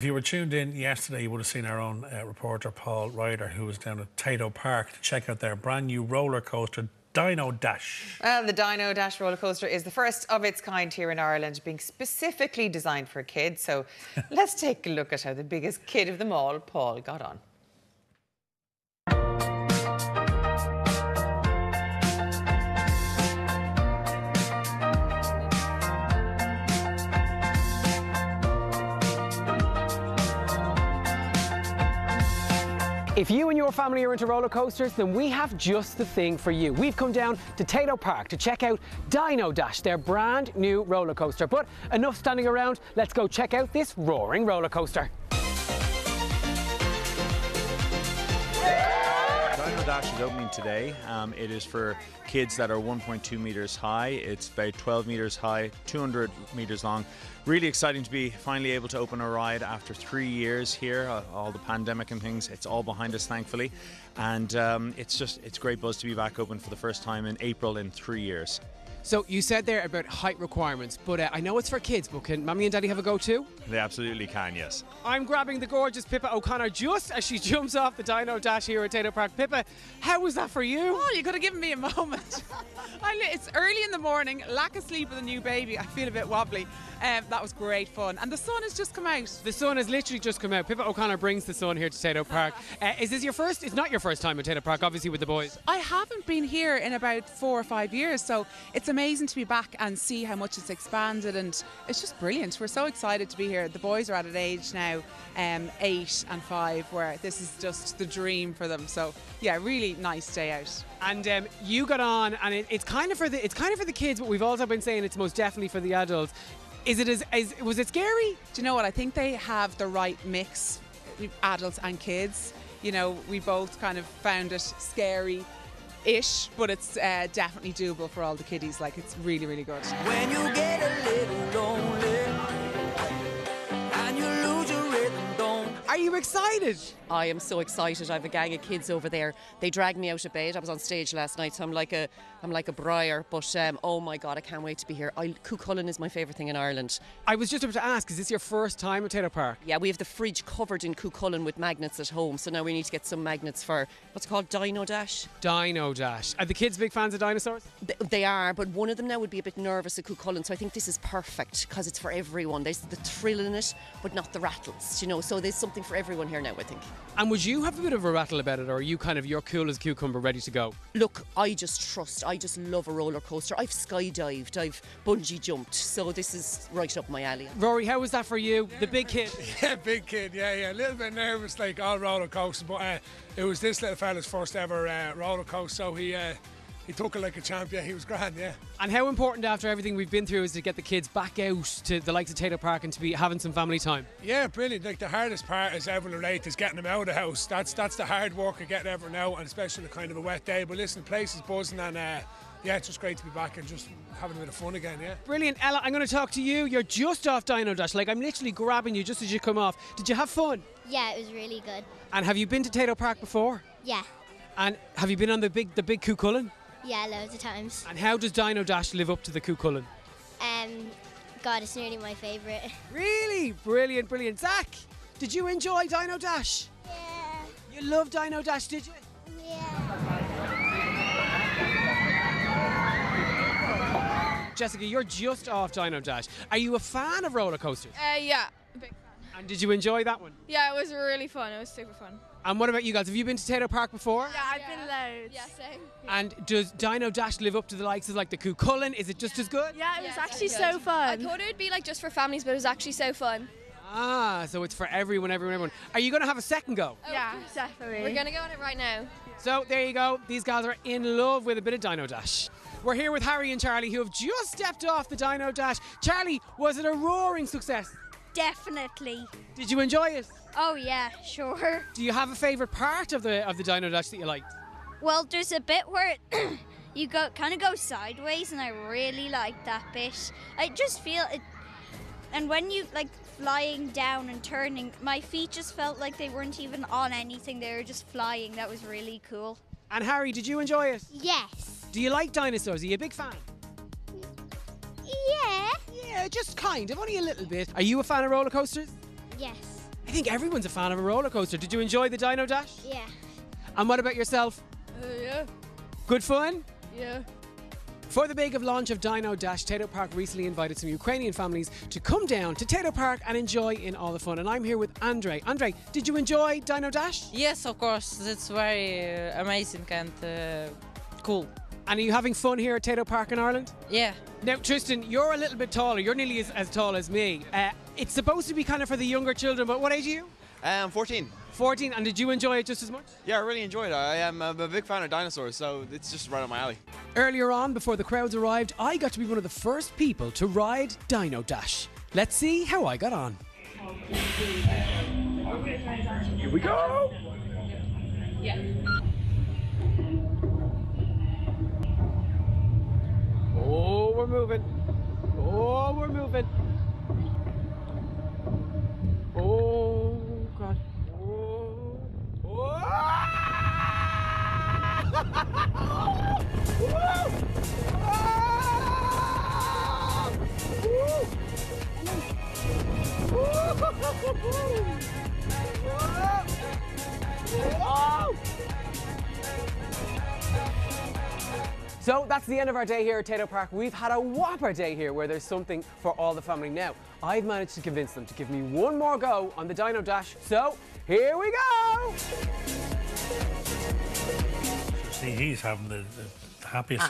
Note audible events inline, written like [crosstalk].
If you were tuned in yesterday, you would have seen our own uh, reporter Paul Ryder, who was down at Tayto Park to check out their brand new roller coaster, Dino Dash. Well, the Dino Dash roller coaster is the first of its kind here in Ireland, being specifically designed for kids. So [laughs] let's take a look at how the biggest kid of them all, Paul, got on. If you and your family are into roller coasters, then we have just the thing for you. We've come down to Tayto Park to check out Dino Dash, their brand new roller coaster. But enough standing around, let's go check out this roaring roller coaster. Dino Dash is opening today. Um, it is for kids that are 1.2 meters high. It's about 12 meters high, 200 meters long. Really exciting to be finally able to open a ride after three years here. Uh, all the pandemic and things, it's all behind us, thankfully. And um, it's just it's great buzz to be back open for the first time in April in three years. So you said there about height requirements, but uh, I know it's for kids, but can Mummy and Daddy have a go too? They absolutely can, yes. I'm grabbing the gorgeous Pippa O'Connor just as she [laughs] jumps off the Dino Dash here at Tayto Park. Pippa, how was that for you? Oh, you could have given me a moment. [laughs] I, it's early in the morning, lack of sleep with a new baby. I feel a bit wobbly. Um, that was great fun. And the sun has just come out. The sun has literally just come out. Pippa O'Connor brings the sun here to Tayto Park. Uh, is this your first? It's not your first time at Tayto Park, obviously with the boys. I haven't been here in about four or five years, so it's amazing to be back and see how much it's expanded, and it's just brilliant. We're so excited to be here. The boys are at an age now, um, eight and five, where this is just the dream for them. So yeah, really nice day out. And um, you got on, and it, it's kind of for the it's kind of for the kids, but we've also been saying it's most definitely for the adults. Is it as, as was it scary? Do you know what? I think they have the right mix, adults and kids. You know, we both kind of found it scary. Ish, but it's uh, definitely doable for all the kiddies. Like it's really, really good. You excited? I am so excited. I have a gang of kids over there. They dragged me out of bed. I was on stage last night, so I'm like a I'm like a briar. But um, oh my god, I can't wait to be here. I, Cuchulainn is my favourite thing in Ireland. I was just about to ask, is this your first time at Tayto Park? Yeah, we have the fridge covered in Cuchulainn with magnets at home. So now we need to get some magnets for what's it called Dino Dash. Dino Dash. Are the kids big fans of dinosaurs? They are, but one of them now would be a bit nervous at Cuchulainn. So I think this is perfect because it's for everyone. There's the thrill in it, but not the rattles. You know, so there's something for everyone here now. I think. And would you have a bit of a rattle about it, or are you kind of you're cool as cucumber, ready to go? Look, I just trust. I just love a roller coaster. I've skydived, I've bungee jumped, so this is right up my alley. Rory, how was that for you? The big kid. [laughs] Yeah, big kid. Yeah, yeah. A little bit nervous, like all roller coasters, but uh, it was this little fella's first ever uh, roller coaster, so he uh, he took it like a champion. He was grand. Yeah. And how important after everything we've been through is to get the kids back out to the likes of Tayto Park and to be having some family time. Yeah, brilliant. Like the hardest part, as everyone relate, is getting them out of the house. That's that's the hard work of getting everyone out, and especially on a kind of a wet day. But listen, the place is buzzing, and uh, yeah, it's just great to be back and just having a bit of fun again. Yeah. Brilliant, Ella. I'm going to talk to you. You're just off Dino Dash. Like I'm literally grabbing you just as you come off. Did you have fun? Yeah, it was really good. And have you been to Tayto Park before? Yeah, And have you been on the big the big Cuchulainn? Yeah, loads of times. And how does Dino Dash live up to the Cuchulainn? Um, God, it's nearly my favourite. [laughs] Really? Brilliant, brilliant. Zach, did you enjoy Dino Dash? Yeah, You love Dino Dash, did you? yeah. Jessica, you're just off Dino Dash. Are you a fan of roller coasters? Uh, yeah, a big fan. And did you enjoy that one? Yeah, it was really fun. It was super fun. And what about you guys? Have you been to Tayto Park before? Yeah, I've been loads. Yeah, same. And does Dino Dash live up to the likes of like the Cuchulainn? Is it just as good? Yeah, it was actually so fun. I thought it would be like just for families, but it was actually so fun. Ah, so it's for everyone, everyone, everyone. Are you going to have a second go? yeah, definitely. We're gonna go on it right now. So there you go. These guys are in love with a bit of Dino Dash. We're here with Harry and Charlie, who have just stepped off the Dino Dash. Charlie, was it a roaring success? Definitely. Did you enjoy it? Oh yeah, sure. [laughs] Do you have a favourite part of the of the Dino Dash that you liked? Well, there's a bit where [clears throat] you go kind of go sideways, and I really like that bit. I just feel it, and when you like flying down and turning, my feet just felt like they weren't even on anything; they were just flying. That was really cool. And Harry, did you enjoy it? Yes. Do you like dinosaurs? Are you a big fan? Yeah. Yeah, just kind of, only a little bit. Are you a fan of roller coasters? Yes. I think everyone's a fan of a roller coaster. Did you enjoy the Dino Dash? Yeah. And what about yourself? Uh, yeah. Good fun? Yeah. For the big of launch of Dino Dash, Tayto Park recently invited some Ukrainian families to come down to Tayto Park and enjoy in all the fun. And I'm here with Andre. Andre, did you enjoy Dino Dash? Yes, of course. It's very uh, amazing and uh, cool. And are you having fun here at Tayto Park in Ireland? Yeah. Now, Tristan, you're a little bit taller. You're nearly as, as tall as me. Uh, it's supposed to be kind of for the younger children, but what age are you? I'm 14. 14. And did you enjoy it just as much? Yeah, I really enjoyed it. I am I'm a big fan of dinosaurs, so it's just right up my alley. Earlier on, before the crowds arrived, I got to be one of the first people to ride Dino Dash. Let's see how I got on. Here we go! Oh, moving. Oh, we're moving. Oh, God. Oh. [laughs] oh! So that's the end of our day here at Tayto Park. We've had a whopper day here where there's something for all the family. Now, I've managed to convince them to give me one more go on the Dino Dash. So, here we go! See, he's having the, the happiest ah.